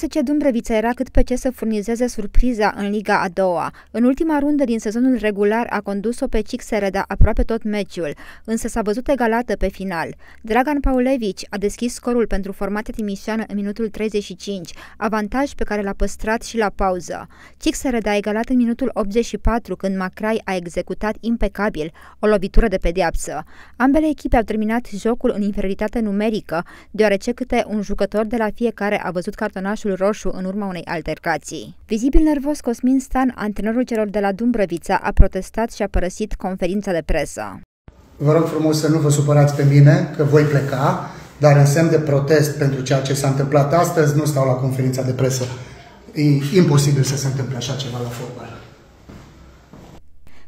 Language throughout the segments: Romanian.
CSC Dumbrăvița era cât pe ce să furnizeze surpriza în Liga a doua. În ultima rundă din sezonul regular a condus-o pe Cixereda aproape tot meciul, însă s-a văzut egalată pe final. Dragan Paulevici a deschis scorul pentru formația timișeană în minutul 35, avantaj pe care l-a păstrat și la pauză. Cixereda a egalat în minutul 84 când Macrai a executat impecabil o lovitură de pediapsă. Ambele echipe au terminat jocul în inferioritate numerică, deoarece câte un jucător de la fiecare a văzut cartonaș cartonașul roșu în urma unei altercații. Vizibil nervos, Cosmin Stan, antrenorul celor de la Dumbrăvița, a protestat și a părăsit conferința de presă. Vă rog frumos să nu vă supărați pe mine, că voi pleca, dar în semn de protest pentru ceea ce s-a întâmplat astăzi, nu stau la conferința de presă. E imposibil să se întâmple așa ceva la fotbal.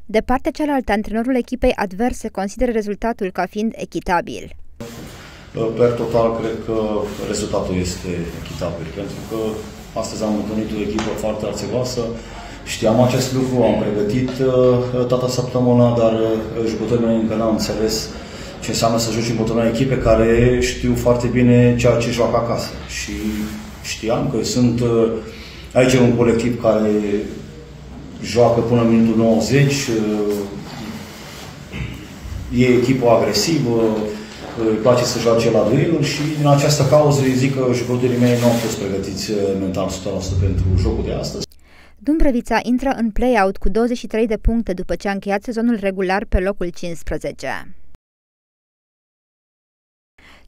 De partea cealaltă, antrenorul echipei adverse consideră rezultatul ca fiind echitabil. Per total, cred că rezultatul este echitabil, pentru că astăzi am întâlnit o echipă foarte arțegoasă, Știam acest lucru, am pregătit uh, toată săptămâna, dar uh, jucătorii mei încă n-au înțeles ce înseamnă să joci împotriva echipe care știu foarte bine ceea ce joacă acasă. Și știam că sunt uh, aici un colectiv care joacă până în minutul 90, e echipă agresivă, îi place să joace la dueluri și din această cauză îi zic că jucătorii mei nu au fost pregătiți uh, mental 100% pentru jocul de astăzi. Dumbrăvița intră în play-out cu 23 de puncte după ce a încheiat sezonul regular pe locul 15.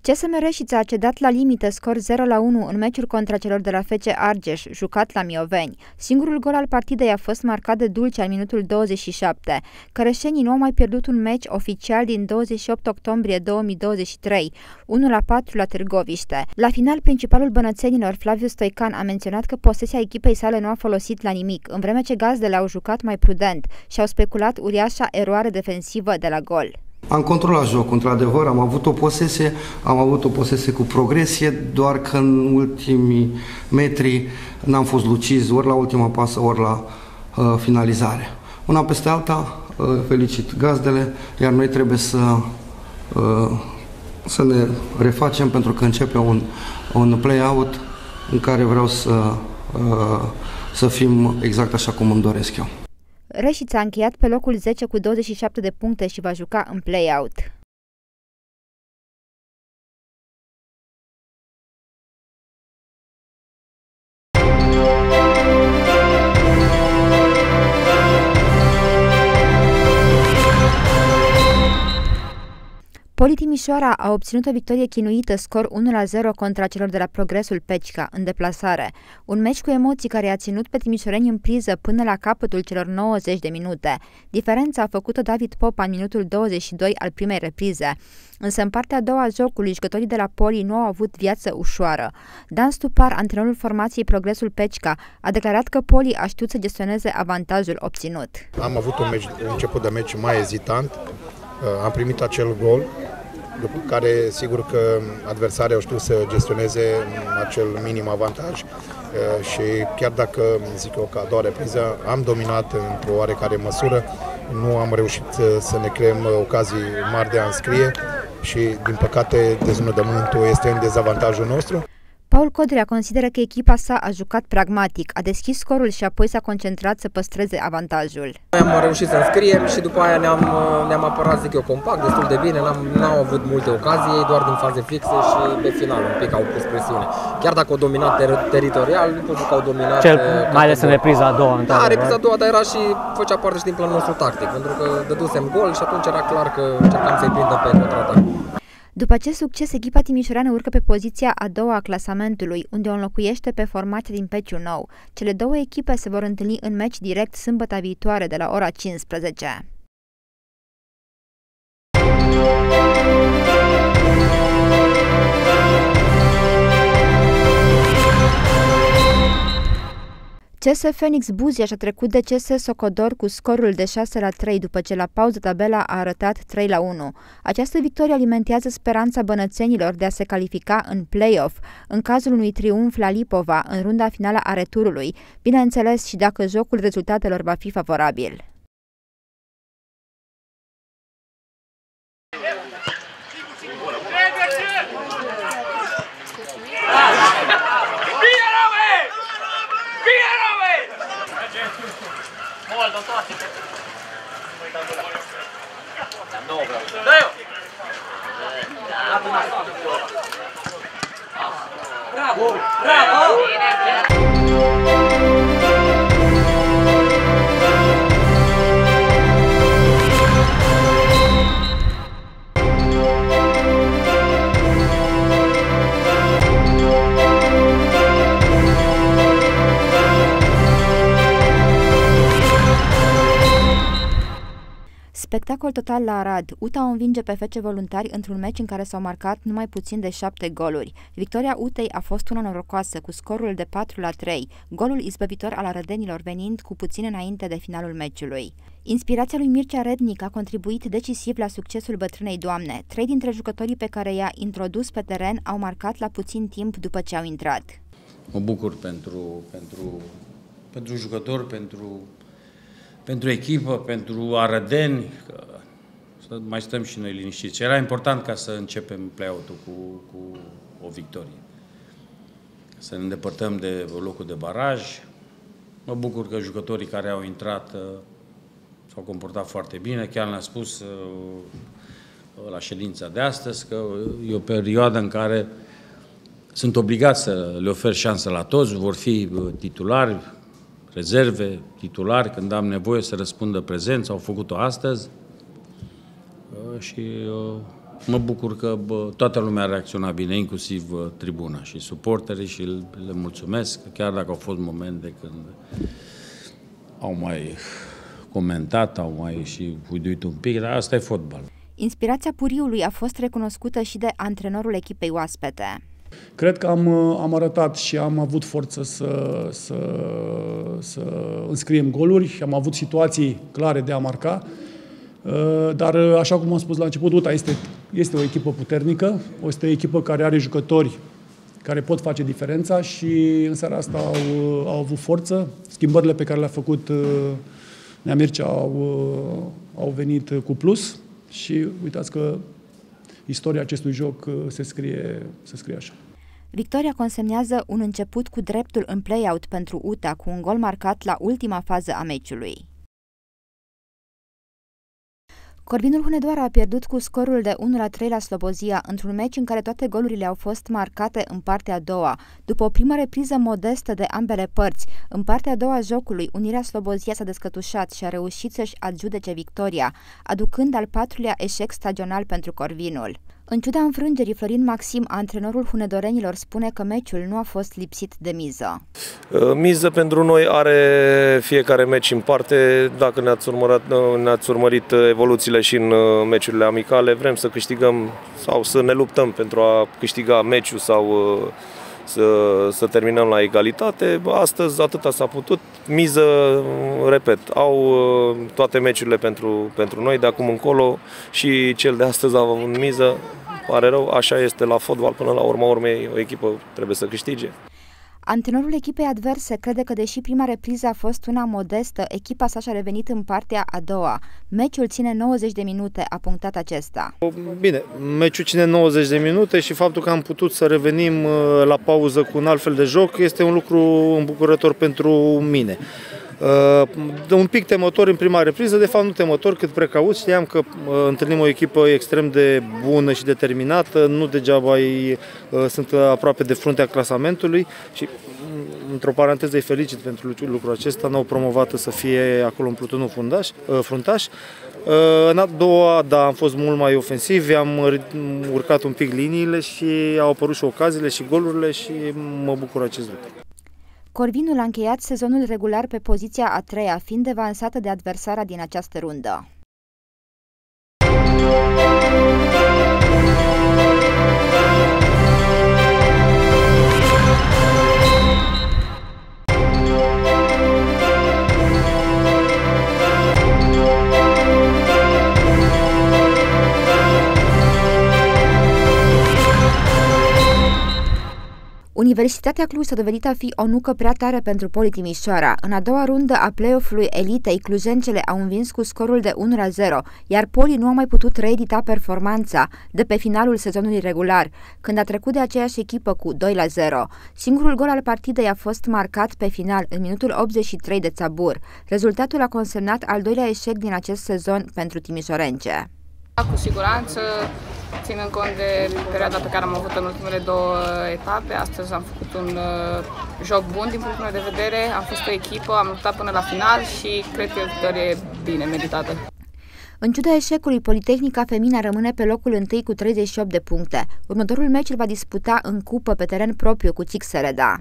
CSM Reșița a cedat la limită scor 0 la 1 în meciul contra celor de la FC Argeș, jucat la Mioveni. Singurul gol al partidei a fost marcat de Dulce al minutul 27. Cărășenii nu au mai pierdut un meci oficial din 28 octombrie 2023, 1 la 4 la Târgoviște. La final, principalul bănățenilor, Flaviu Stoican, a menționat că posesia echipei sale nu a folosit la nimic, în vreme ce gazdele au jucat mai prudent și au speculat uriașa eroare defensivă de la gol. Am controlat jocul, într-adevăr, am avut o posesie, am avut o posesie cu progresie, doar că în ultimii metri n-am fost lucizi ori la ultima pasă, ori la uh, finalizare. Una peste alta, uh, felicit gazdele, iar noi trebuie să, uh, să ne refacem pentru că începe un, un play-out în care vreau să, uh, să fim exact așa cum îmi doresc eu. Reșița a încheiat pe locul 10 cu 27 de puncte și va juca în play-out. Poliț Timișoara a obținut o victorie chinuită, scor 1-0 contra celor de la Progresul Pecica, în deplasare. Un meci cu emoții care a ținut pe timișoreni în priză până la capătul celor 90 de minute. Diferența a făcut-o David Popa în minutul 22 al primei reprize. Însă în partea a doua a jocului, jucătorii de la Poli nu au avut viață ușoară. Dan Stupar, antrenorul formației Progresul Pecica, a declarat că Poli a știut să gestioneze avantajul obținut. Am avut un, meci, un început de meci mai ezitant, am primit acel gol, după care sigur că adversarii au știut să gestioneze acel minim avantaj și chiar dacă, zic eu, că a doua repriză am dominat într-o oarecare măsură, nu am reușit să ne creăm ocazii mari de a înscrie și, din păcate, deznodământul este în dezavantajul nostru. Paul Codrea consideră că echipa sa a jucat pragmatic, a deschis scorul și apoi s-a concentrat să păstreze avantajul. Noi am reușit să înscriem și după aia ne-am, ne-am apărat, zic eu, compact, destul de bine, n-am, n-au avut multe ocazii, doar din faze fixe și pe final un pic au pus presiune. Chiar dacă au dominat ter- teritorial, nu pot că au dominat... Cel, mai ales în repriza a doua. Da, repriza a doua, dar era și făcea parte și din planul nostru tactic, pentru că dădusem gol și atunci era clar că încercam să-i prindă pe contraatac. După acest succes, echipa timișoreană urcă pe poziția a doua a clasamentului, unde o înlocuiește pe formația din Peciu Nou. Cele două echipe se vor întâlni în meci direct sâmbătă viitoare de la ora 15. CS Phoenix Buzia și-a ștrecut de CS Socodor cu scorul de 6 la 3 după ce la pauză tabela a arătat 3 la 1. Această victorie alimentează speranța bănățenilor de a se califica în play-off în cazul unui triumf la Lipova în runda finală a returului, bineînțeles și dacă jocul rezultatelor va fi favorabil. Spectacol total la Arad. UTA o învinge pe fece voluntari într-un meci în care s-au marcat numai puțin de șapte goluri. Victoria UTEI a fost una norocoasă, cu scorul de 4 la 3, golul izbăvitor al arădenilor venind cu puțin înainte de finalul meciului. Inspirația lui Mircea Rednic a contribuit decisiv la succesul bătrânei doamne. Trei dintre jucătorii pe care i-a introdus pe teren au marcat la puțin timp după ce au intrat. Mă bucur pentru, pentru, pentru jucători, pentru pentru echipă, pentru arădeni, că să mai stăm și noi liniștiți. Era important ca să începem play-out-ul cu, cu o victorie. Să ne îndepărtăm de locul de baraj. Mă bucur că jucătorii care au intrat uh, s-au comportat foarte bine. Chiar ne-a spus uh, la ședința de astăzi că e o perioadă în care sunt obligat să le ofer șansă la toți, vor fi uh, titulari, rezerve, titulari, când am nevoie să răspundă prezență, au făcut-o astăzi uh, și uh, mă bucur că toată lumea a reacționat bine, inclusiv uh, tribuna și suporterii și le mulțumesc, chiar dacă au fost momente când au mai comentat, au mai și uiduit un pic, dar asta e fotbal. Inspirația Puriului a fost recunoscută și de antrenorul echipei oaspete. Cred că am, am arătat și am avut forță să, să, să înscriem goluri, am avut situații clare de a marca, uh, dar așa cum am spus la început, UTA este, este o echipă puternică, este o echipă care are jucători care pot face diferența și în seara asta au, au avut forță. Schimbările pe care le-a făcut uh, Nea Mircea au, uh, au venit cu plus și uitați că istoria acestui joc se scrie, se scrie așa. Victoria consemnează un început cu dreptul în play-out pentru UTA cu un gol marcat la ultima fază a meciului. Corbinul Hunedoara a pierdut cu scorul de 1-3 la Slobozia într-un meci în care toate golurile au fost marcate în partea a doua. După o primă repriză modestă de ambele părți, în partea a doua jocului, Unirea Slobozia s-a descătușat și a reușit să-și adjudece victoria, aducând al patrulea eșec stagional pentru Corvinul. În ciuda înfrângerii, Florin Maxim, antrenorul hunedorenilor, spune că meciul nu a fost lipsit de miză. Uh, miză pentru noi are fiecare meci în parte. Dacă ne-ați urmărit, uh, ne-ați urmărit evoluțiile și în uh, meciurile amicale, vrem să câștigăm sau să ne luptăm pentru a câștiga meciul sau să, să terminăm la egalitate. Astăzi atâta s-a putut. Miză, repet, au toate meciurile pentru, pentru noi de acum încolo și cel de astăzi au avut miză. Pare rău, așa este la fotbal, până la urma urmei o echipă trebuie să câștige. Antrenorul echipei adverse crede că deși prima repriză a fost una modestă, echipa sa și-a revenit în partea a doua. Meciul ține 90 de minute, a punctat acesta. Bine, meciul ține 90 de minute și faptul că am putut să revenim uh, la pauză cu un alt fel de joc este un lucru îmbucurător pentru mine. Uh, un pic temător în prima repriză, de fapt nu temător, cât precaut. Știam că uh, întâlnim o echipă extrem de bună și determinată, nu degeaba ei uh, sunt aproape de fruntea clasamentului și mm, într-o paranteză îi felicit pentru lucrul acesta, n-au promovat să fie acolo în plutonul fundaș, uh, fruntaș. Uh, în a doua, da, am fost mult mai ofensivi, am urcat un pic liniile și au apărut și ocaziile și golurile și mă bucur acest lucru. Corvinul a încheiat sezonul regular pe poziția a treia, fiind devansată de adversara din această rundă. Universitatea Cluj s-a dovedit a fi o nucă prea tare pentru Poli Timișoara. În a doua rundă a play-off-ului elitei, clujencele au învins cu scorul de 1-0, iar Poli nu a mai putut reedita performanța de pe finalul sezonului regular, când a trecut de aceeași echipă cu 2-0. Singurul gol al partidei a fost marcat pe final, în minutul 83 de Țabur. Rezultatul a consemnat al doilea eșec din acest sezon pentru timișorence. Cu siguranță ținând cont de perioada pe care am avut în ultimele două etape. Astăzi am făcut un uh, joc bun din punctul meu de vedere, am fost o echipă, am luptat până la final și cred că o victorie bine meritată. În ciuda eșecului, Politehnica Femina rămâne pe locul întâi cu 38 de puncte. Următorul meci îl va disputa în cupă pe teren propriu cu Sereda.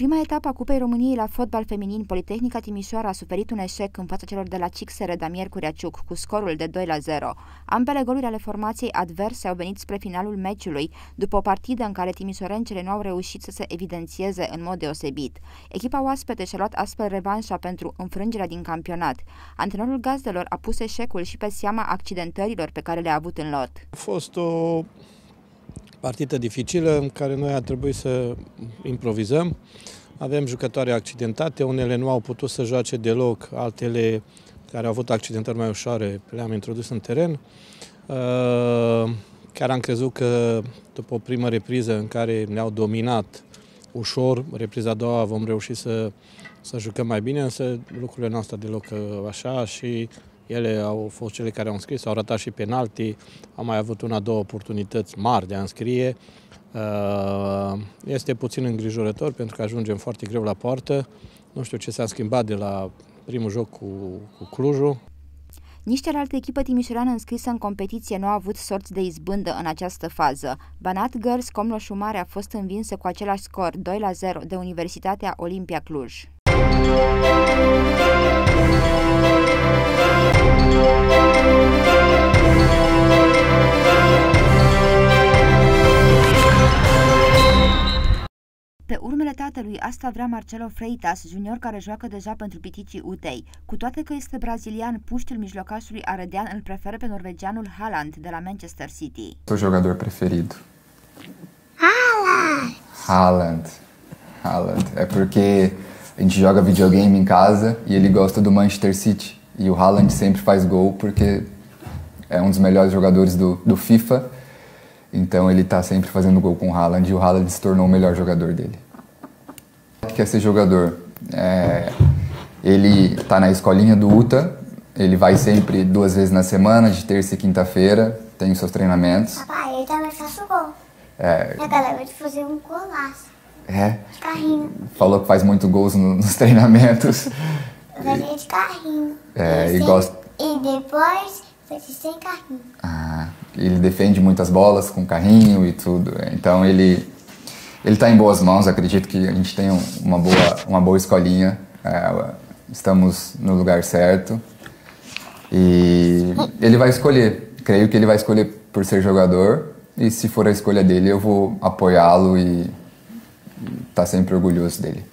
Prima etapă a Cupei României la fotbal feminin, Politehnica Timișoara a suferit un eșec în fața celor de la Cixere Damier Curiaciuc cu scorul de 2 la 0. Ambele goluri ale formației adverse au venit spre finalul meciului, după o partidă în care timișorencele nu au reușit să se evidențieze în mod deosebit. Echipa oaspete și-a luat astfel revanșa pentru înfrângerea din campionat. Antrenorul gazdelor a pus eșecul și pe seama accidentărilor pe care le-a avut în lot. A fost o partidă dificilă în care noi a trebuit să improvizăm. Avem jucătoare accidentate, unele nu au putut să joace deloc, altele care au avut accidentări mai ușoare le-am introdus în teren. Uh, chiar am crezut că după o primă repriză în care ne-au dominat ușor, repriza a doua vom reuși să, să jucăm mai bine, însă lucrurile noastre deloc așa și ele au fost cele care au înscris, au ratat și penalti, am mai avut una, două oportunități mari de a înscrie. Uh, este puțin îngrijorător pentru că ajungem foarte greu la poartă. Nu știu ce s-a schimbat de la primul joc cu, cu Clujul. Nici cealaltă echipă timișoreană înscrisă în competiție nu a avut sorți de izbândă în această fază. Banat Girls Comloșu Mare a fost învinsă cu același scor 2 la 0 de Universitatea Olimpia Cluj. Pe urmele tatălui, asta vrea Marcelo Freitas, junior care joacă deja pentru Piticii Utei. Cu toate că este brazilian, puștiul mijlocașului arădean îl preferă pe norvegianul Haaland de la Manchester City. Seu jogador preferido? Haaland! Haaland. Haaland. É porque a gente joga videogame em casa e ele gosta do Manchester City. E o Haaland sempre faz gol porque é um dos melhores jogadores do, do FIFA. Então ele está sempre fazendo gol com o Haaland e o Haaland se tornou o melhor jogador dele. Quer ser jogador? É, ele está na escolinha do UTA, ele vai sempre duas vezes na semana, de terça e quinta-feira, tem os seus treinamentos. Papai, ele também faz gol. É. A galera vai fazer um golaço. É. De carrinho. Falou que faz muito gols no, nos treinamentos. Fazer de carrinho. É, e, e gosta. E depois fazer sem carrinho. Ah, ele defende muitas bolas com carrinho e tudo. Então ele ele está em boas mãos. Acredito que a gente tem uma boa uma boa escolinha. É, estamos no lugar certo. E ele vai escolher. Creio que ele vai escolher por ser jogador. E se for a escolha dele, eu vou apoiá-lo e tá sempre orgulhoso dele.